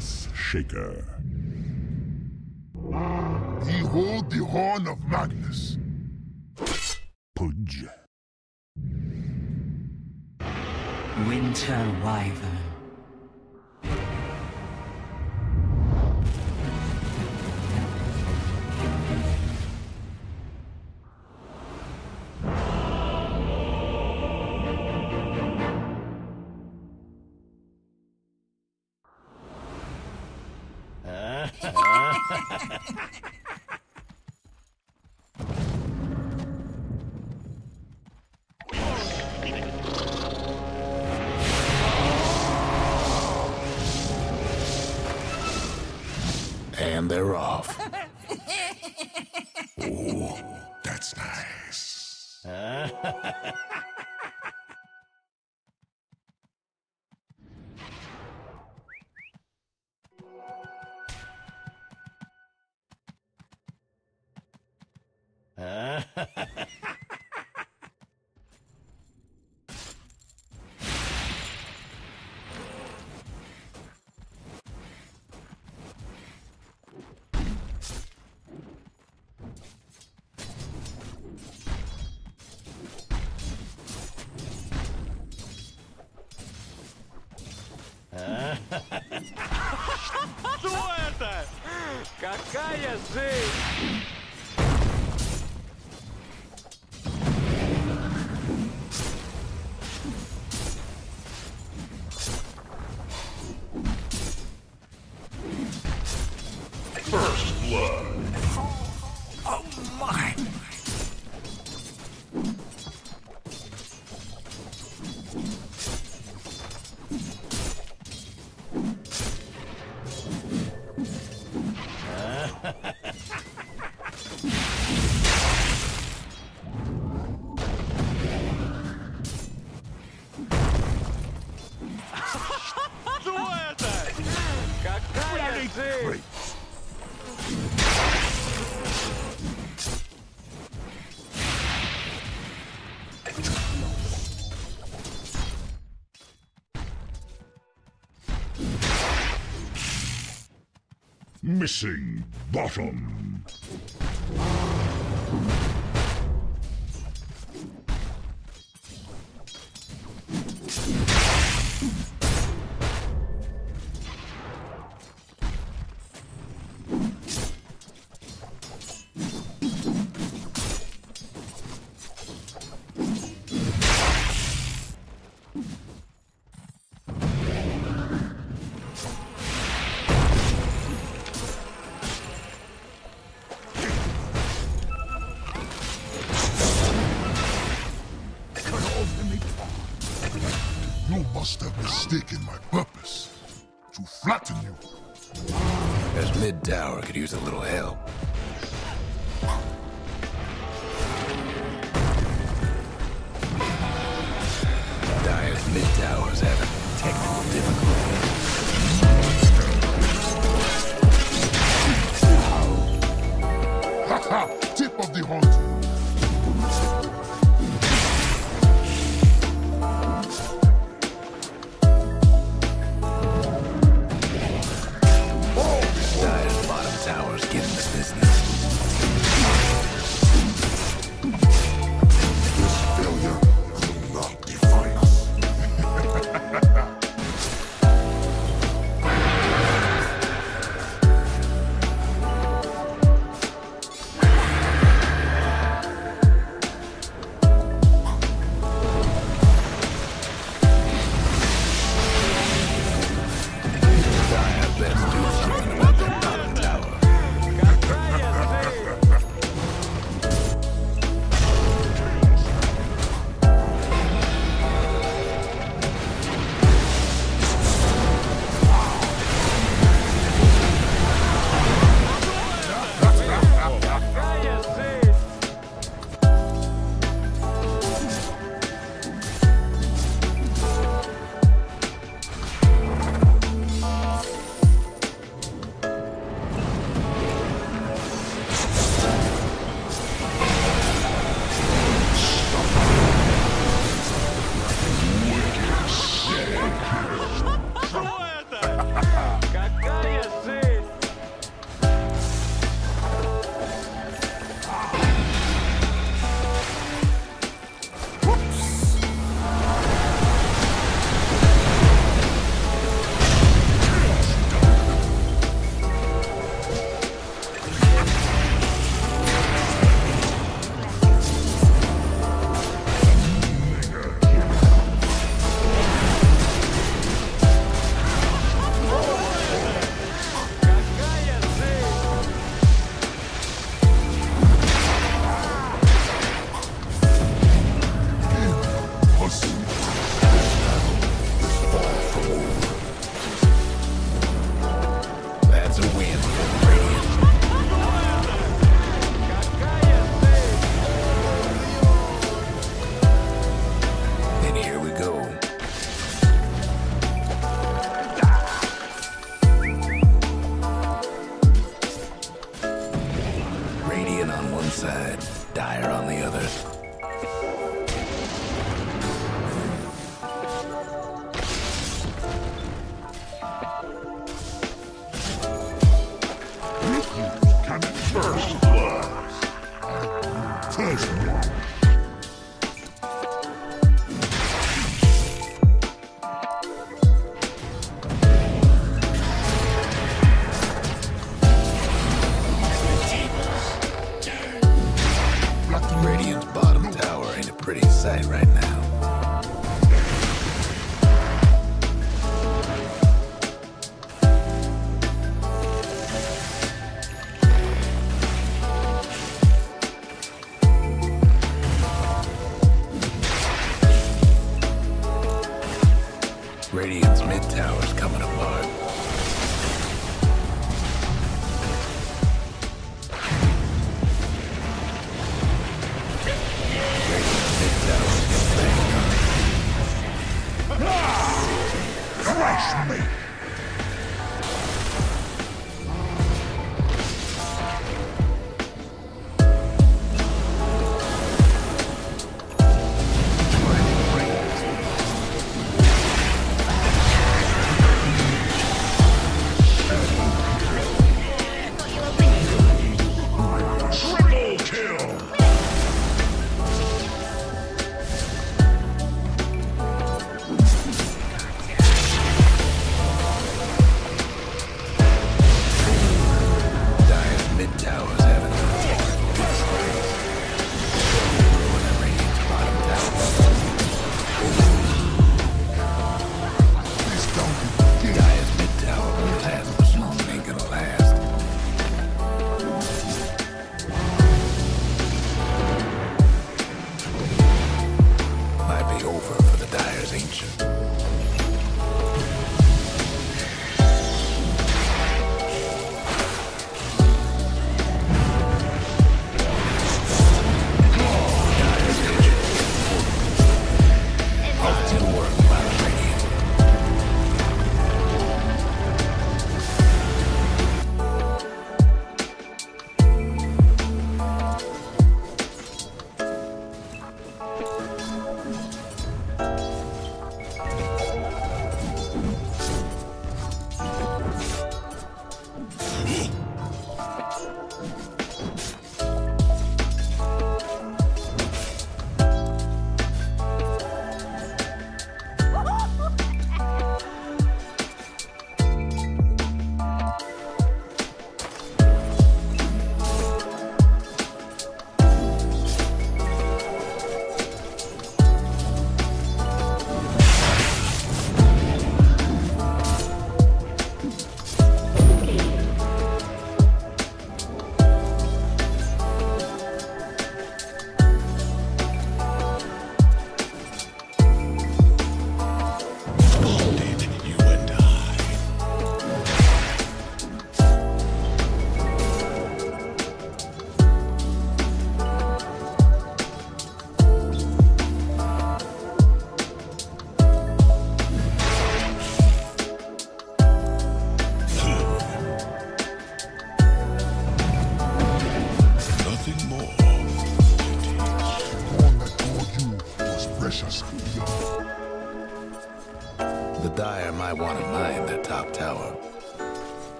Earthshaker. Behold the horn of Magnus. Pudge. Winter Wyvern. And Что это? Какая жизнь? Missing bottom. To flatten you. As mid tower could use a little help. Dire's mid tower's Crush me!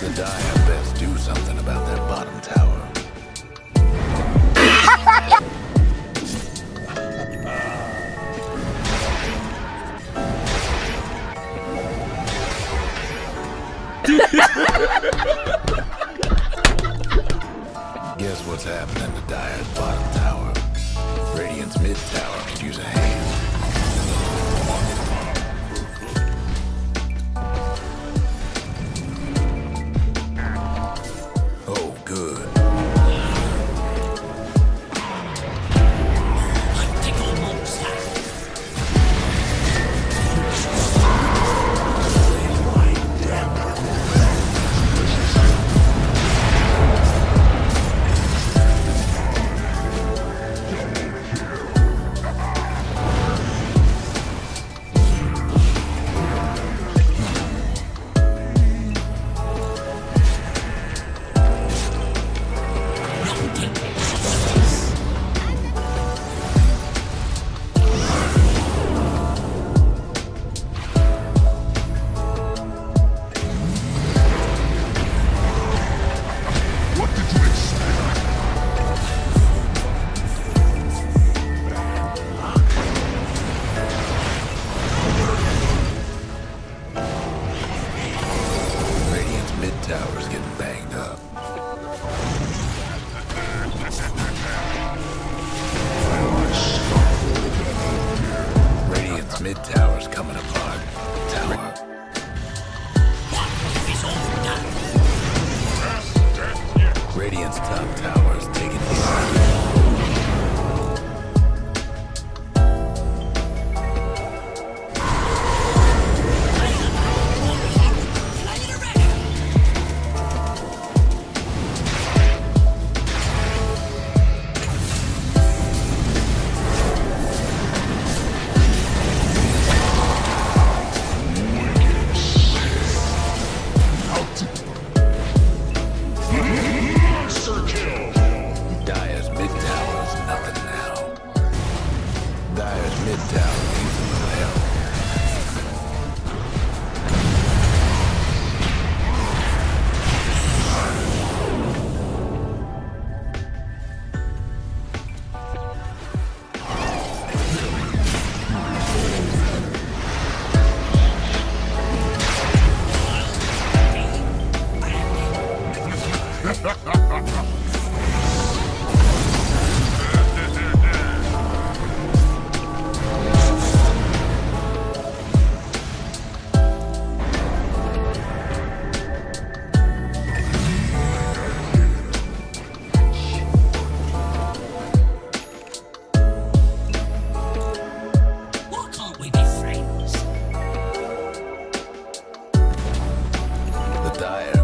The Dire best do something about that bottom tower. desire.